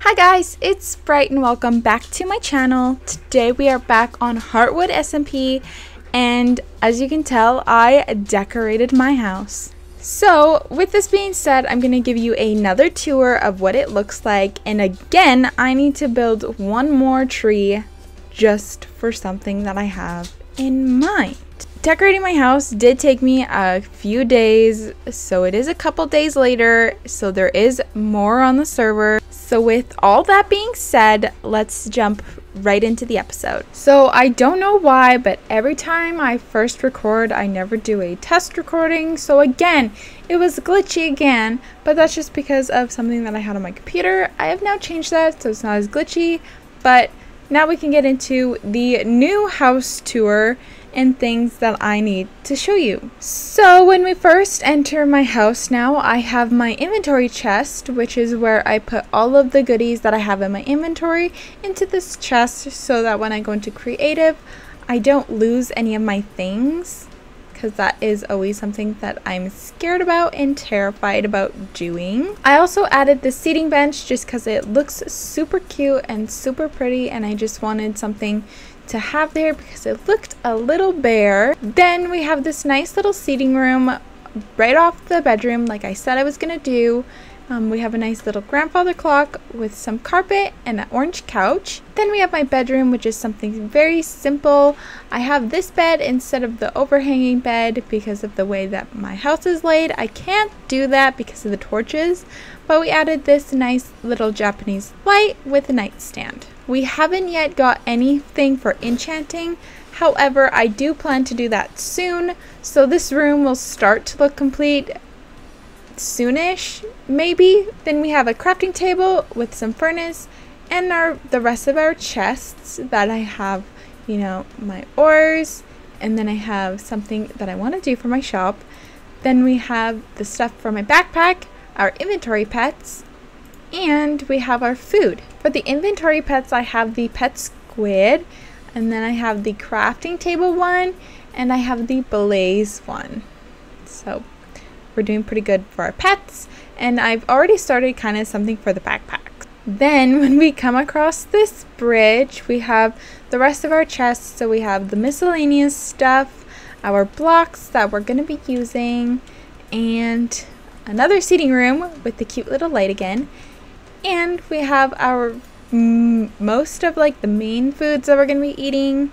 Hi guys, it's Bright and welcome back to my channel. Today we are back on Heartwood SMP and as you can tell, I decorated my house. So with this being said, I'm going to give you another tour of what it looks like and again, I need to build one more tree just for something that I have in mind. Decorating my house did take me a few days, so it is a couple days later, so there is more on the server. So with all that being said, let's jump right into the episode. So I don't know why, but every time I first record, I never do a test recording. So again, it was glitchy again, but that's just because of something that I had on my computer. I have now changed that, so it's not as glitchy, but now we can get into the new house tour and things that I need to show you. So when we first enter my house now, I have my inventory chest, which is where I put all of the goodies that I have in my inventory into this chest so that when I go into creative, I don't lose any of my things because that is always something that I'm scared about and terrified about doing. I also added the seating bench just because it looks super cute and super pretty and I just wanted something to have there because it looked a little bare. Then we have this nice little seating room right off the bedroom like I said I was going to do. Um, we have a nice little grandfather clock with some carpet and an orange couch. Then we have my bedroom, which is something very simple. I have this bed instead of the overhanging bed because of the way that my house is laid. I can't do that because of the torches, but we added this nice little Japanese light with a nightstand. We haven't yet got anything for enchanting. However, I do plan to do that soon, so this room will start to look complete soonish, maybe. Then we have a crafting table with some furnace and our the rest of our chests that I have, you know, my ores, and then I have something that I want to do for my shop. Then we have the stuff for my backpack, our inventory pets, and we have our food. For the inventory pets, I have the pet squid, and then I have the crafting table one, and I have the blaze one. So we're doing pretty good for our pets, and I've already started kind of something for the backpack. Then when we come across this bridge, we have the rest of our chests. So we have the miscellaneous stuff, our blocks that we're going to be using, and another seating room with the cute little light again. And we have our most of like the main foods that we're going to be eating,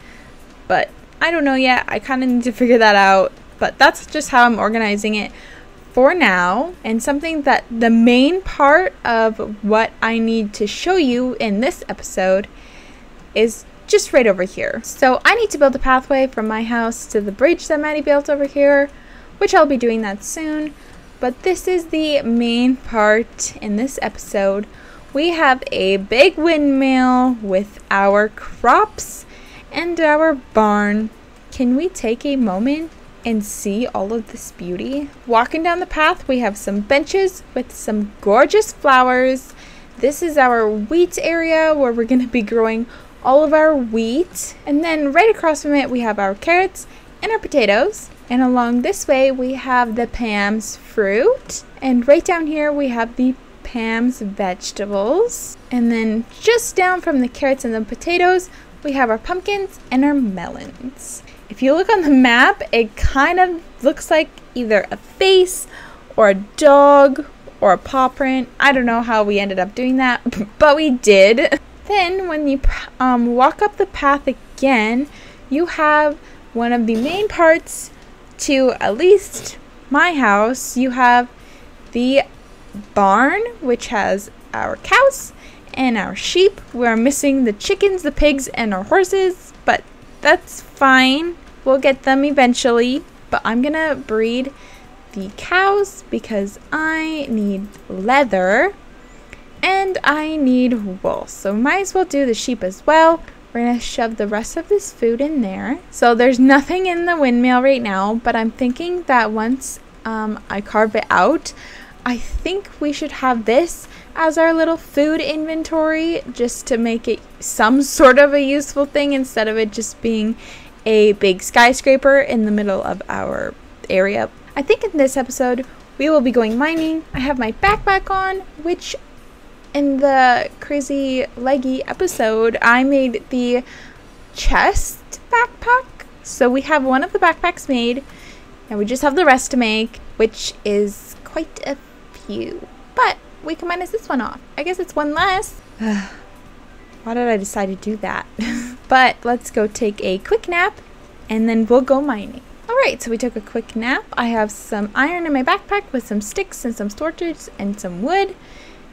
but I don't know yet. I kind of need to figure that out, but that's just how I'm organizing it for now and something that the main part of what I need to show you in this episode is just right over here. So I need to build a pathway from my house to the bridge that Maddie built over here, which I'll be doing that soon. But this is the main part in this episode. We have a big windmill with our crops and our barn. Can we take a moment and see all of this beauty. Walking down the path, we have some benches with some gorgeous flowers. This is our wheat area where we're going to be growing all of our wheat. And then right across from it, we have our carrots and our potatoes. And along this way, we have the Pam's fruit. And right down here, we have the Pam's vegetables. And then just down from the carrots and the potatoes, we have our pumpkins and our melons. If you look on the map, it kind of looks like either a face or a dog or a paw print. I don't know how we ended up doing that, but we did. Then when you um, walk up the path again, you have one of the main parts to at least my house. You have the barn, which has our cows and our sheep. We're missing the chickens, the pigs, and our horses, but that's fine. We'll get them eventually, but I'm gonna breed the cows because I need leather and I need wool. So might as well do the sheep as well. We're gonna shove the rest of this food in there. So there's nothing in the windmill right now, but I'm thinking that once um, I carve it out, I think we should have this as our little food inventory just to make it some sort of a useful thing instead of it just being a big skyscraper in the middle of our area. I think in this episode we will be going mining. I have my backpack on, which in the crazy leggy episode, I made the chest backpack. So we have one of the backpacks made, and we just have the rest to make, which is quite a few. But we can minus this one off. I guess it's one less. Why did I decide to do that? but let's go take a quick nap, and then we'll go mining. Alright, so we took a quick nap. I have some iron in my backpack with some sticks and some torches and some wood.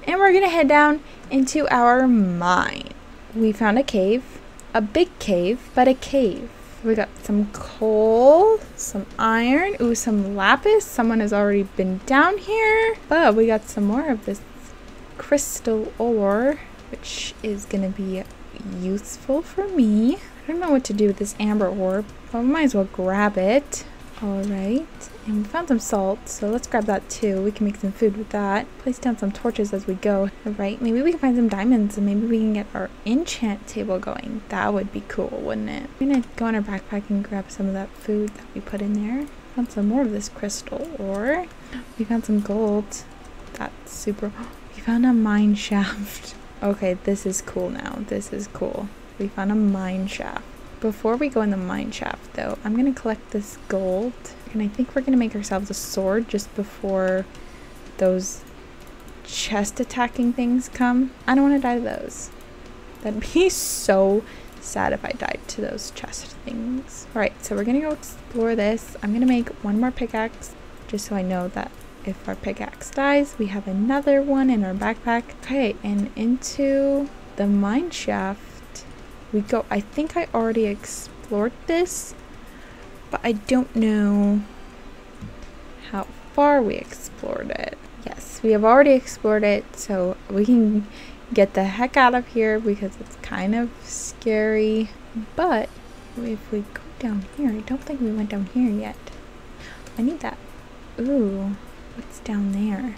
And we're to head down into our mine. We found a cave. A big cave, but a cave. We got some coal, some iron, ooh, some lapis. Someone has already been down here. But we got some more of this crystal ore, which is to be useful for me. I don't know what to do with this amber ore, but we might as well grab it. Alright, and we found some salt, so let's grab that too. We can make some food with that. Place down some torches as we go. Alright, maybe we can find some diamonds and maybe we can get our enchant table going. That would be cool, wouldn't it? We're gonna go in our backpack and grab some of that food that we put in there. Found some more of this crystal ore. We found some gold. That's super... We found a mine shaft. Okay, this is cool now. This is cool. We found a mine shaft. Before we go in the mine shaft, though, I'm going to collect this gold. And I think we're going to make ourselves a sword just before those chest attacking things come. I don't want to die to those. That'd be so sad if I died to those chest things. Alright, so we're going to go explore this. I'm going to make one more pickaxe just so I know that if our pickaxe dies, we have another one in our backpack. Okay, and into the mine shaft we go. I think I already explored this, but I don't know how far we explored it. Yes, we have already explored it, so we can get the heck out of here because it's kind of scary. But if we go down here, I don't think we went down here yet. I need that. Ooh, what's down there?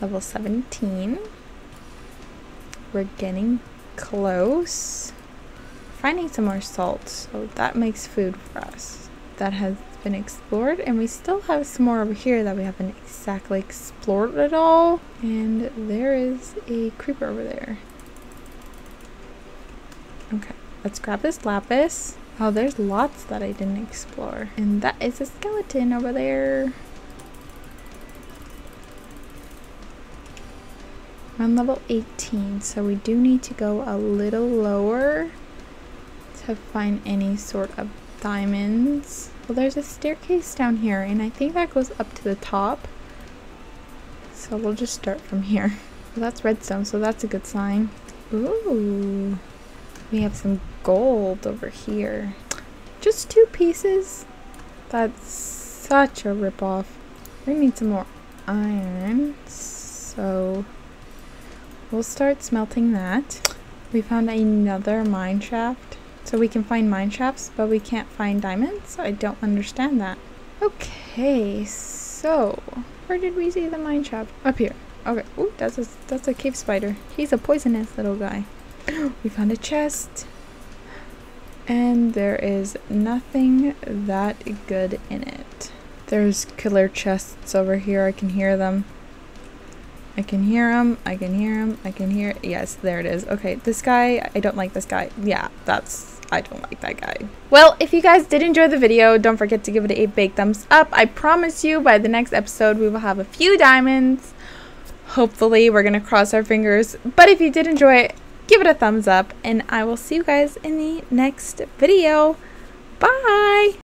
Level 17. We're getting close. Finding some more salt, so that makes food for us. That has been explored, and we still have some more over here that we haven't exactly explored at all. And there is a creeper over there. Okay, let's grab this lapis. Oh, there's lots that I didn't explore. And that is a skeleton over there. We're on level 18, so we do need to go a little lower to find any sort of diamonds. Well, there's a staircase down here, and I think that goes up to the top. So we'll just start from here. Well, that's redstone, so that's a good sign. Ooh, we have some gold over here. Just two pieces? That's such a ripoff. We need some more iron, so We'll start smelting that. We found another mine shaft. So we can find mine shafts, but we can't find diamonds? I don't understand that. Okay, so where did we see the mine shaft? Up here. Okay. Ooh, that's a that's a cave spider. He's a poisonous little guy. we found a chest. And there is nothing that good in it. There's killer chests over here. I can hear them. I can hear him. I can hear him. I can hear. Yes, there it is. Okay, this guy. I don't like this guy. Yeah, that's. I don't like that guy. Well, if you guys did enjoy the video, don't forget to give it a big thumbs up. I promise you by the next episode we will have a few diamonds. Hopefully, we're going to cross our fingers. But if you did enjoy it, give it a thumbs up. And I will see you guys in the next video. Bye!